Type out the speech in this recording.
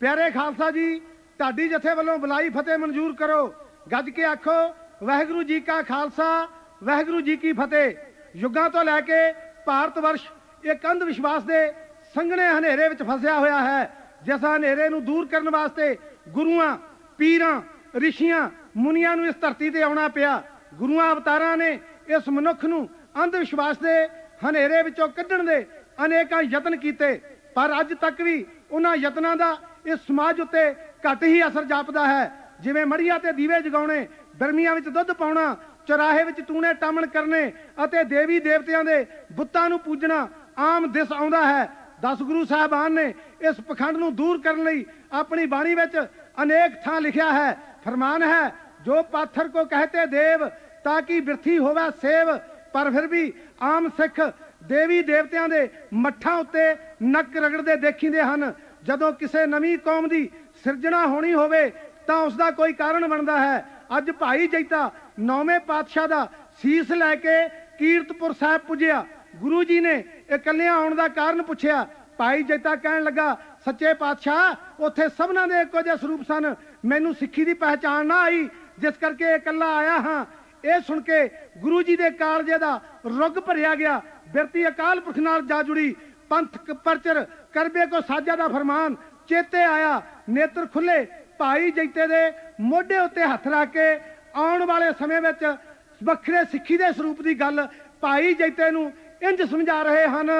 ਪਿਆਰੇ ਖਾਲਸਾ ਜੀ ਢਾਡੀ ਜਥੇ ਵੱਲੋਂ ਬੁਲਾਈ ਫਤਿਹ ਮਨਜ਼ੂਰ ਕਰੋ। ਗੱਜ ਕੇ ਆਖੋ, ਵਾਹਿਗੁਰੂ ਜੀ ਕਾ ਖਾਲਸਾ, ਵਾਹਿਗੁਰੂ ਜੀ ਕੀ ਫਤਿਹ। ਯੁੱਗਾਂ ਤੋਂ ਲੈ ਕੇ ਭਾਰਤ ਵਰਸ਼ ਇੱਕ ਅੰਧ ਵਿਸ਼ਵਾਸ ਦੇ ਸੰਘਣੇ ਹਨੇਰੇ ਵਿੱਚ ਫਸਿਆ ਹੋਇਆ ਹੈ, ਜਿਸ ਹਨੇਰੇ ਨੂੰ ਦੂਰ ਕਰਨ ਵਾਸਤੇ ਗੁਰੂਆਂ, ਪੀਰਾਂ, ਰਿਸ਼ੀਆਂ, ਮੁਨੀਆਂ ਨੂੰ ਇਸ ਧਰਤੀ ਤੇ ਆਉਣਾ ਪਿਆ। ਗੁਰੂਆਂ ਅਵਤਾਰਾਂ ਨੇ ਇਸ ਮਨੁੱਖ ਨੂੰ ਅੰਧ ਵਿਸ਼ਵਾਸ ਦੇ ਹਨੇਰੇ ਵਿੱਚੋਂ ਕੱਢਣ ਦੇ ਅਨੇਕਾਂ ਯਤਨ ਕੀਤੇ। ਪਰ ਅੱਜ ਤੱਕ ਵੀ ਉਹਨਾਂ ਯਤਨਾਂ ਦਾ ਇਸ ਸਮਾਜ ਉੱਤੇ ਘੱਟ ਹੀ ਅਸਰ ਜਾਪਦਾ ਹੈ। ਜਿਵੇਂ ਮੜੀਆਂ ਤੇ ਦੀਵੇ ਜਗਾਉਣੇ ਦਰਮੀਆਂ ਵਿੱਚ ਦੁੱਧ ਪਾਉਣਾ, ਚਰਾਹੇ ਵਿੱਚ ਟੂਣੇ ਟਾਮਣ ਕਰਨੇ ਅਤੇ ਦੇਵੀ ਦੇਵਤਿਆਂ ਦੇ ਬੁੱਤਾਂ ਨੂੰ ਪੂਜਣਾ ਆਮ ਦਿਸ ਆਉਂਦਾ ਹੈ। ਦਸ ਗੁਰੂ ਸਾਹਿਬਾਨ ਨੇ ਇਸ ਪਖੰਡ ਨੂੰ ਦੂਰ ਕਰਨ ਲਈ ਆਪਣੀ ਬਾਣੀ ਵਿੱਚ ਅਨੇਕ ਥਾਂ ਲਿਖਿਆ ਹੈ। ਫਰਮਾਨ ਹੈ, ਜੋ ਪਾਥਰ ਕੋ ਕਹਤੇ ਦੇਵ, ਤਾਂ ਕਿ ਬਿਰਥੀ ਹੋਵੇ ਸੇਵ, ਪਰ ਫਿਰ ਵੀ ਆਮ ਸਿੱਖ ਦੇਵੀ ਦੇਵਤਿਆਂ ਦੇ ਮੱਠਾਂ ਉੱਤੇ ਨੱਕ ਰਗੜਦੇ ਦੇਖੀਂਦੇ ਹਨ। ਜਦੋਂ ਕਿਸੇ ਨਵੀਂ ਕੌਮ ਦੀ ਸਿਰਜਣਾ ਹੋਣੀ ਹੋਵੇ ਤਾਂ ਉਸ ਦਾ ਕੋਈ ਕਾਰਨ ਬਣਦਾ ਹੈ। ਅੱਜ ਭਾਈ ਜੈਤਾ ਨੌਵੇਂ ਪਾਤਸ਼ਾਹ ਦਾ ਸੀਸ ਲੈ ਕੇ ਕੀਰਤਪੁਰ ਸਾਹਿਬ ਪੁੱਜਿਆ। ਗੁਰੂ ਜੀ ਨੇ ਇਕੱਲਿਆਂ ਆਉਣ ਦਾ ਕਾਰਨ ਪੁੱਛਿਆ। ਭਾਈ ਜੈਤਾ ਕਹਿਣ ਲੱਗਾ, ਸੱਚੇ ਪਾਤਸ਼ਾਹ, ਉੱਥੇ ਸਭਨਾਂ ਦੇ ਇੱਕੋ ਜਿਹੇ ਸਰੂਪ ਸਨ। ਮੈਨੂੰ ਸਿੱਖੀ ਦੀ ਪਹਿਚਾਣ ਨਾ ਆਈ, ਜਿਸ ਕਰਕੇ ਇਕੱਲਾ ਆਇਆ ਹਾਂ। ਇਹ ਸੁਣ ਕੇ ਗੁਰੂ ਜੀ ਦੇ ਕਾਲਜੇ ਦਾ ਰੁਗ ਭਰਿਆ ਗਿਆ। ਬਿਰਤੀ ਅਕਾਲ ਪੁਰਖ ਨਾਲ ਜਾ ਜੁੜੀ। ਪੰਥ ਪਰਚਰ ਕਰਬੇ ਕੋ ਸਾਜਾ ਦਾ ਫਰਮਾਨ। ਚੇਤੇ ਆਇਆ, ਨੇਤਰ ਖੁੱਲੇ, ਭਾਈ ਜੈਤੇ ਦੇ ਮੋਢੇ ਉੱਤੇ ਹੱਥ ਰੱਖ ਕੇ ਆਉਣ ਵਾਲੇ ਸਮੇਂ ਵਿੱਚ ਵੱਖਰੇ ਸਿੱਖੀ ਦੇ ਸਰੂਪ ਦੀ ਗੱਲ ਭਾਈ ਜੈਤੇ ਨੂੰ ਇੰਜ ਸਮਝਾ ਰਹੇ ਹਨ।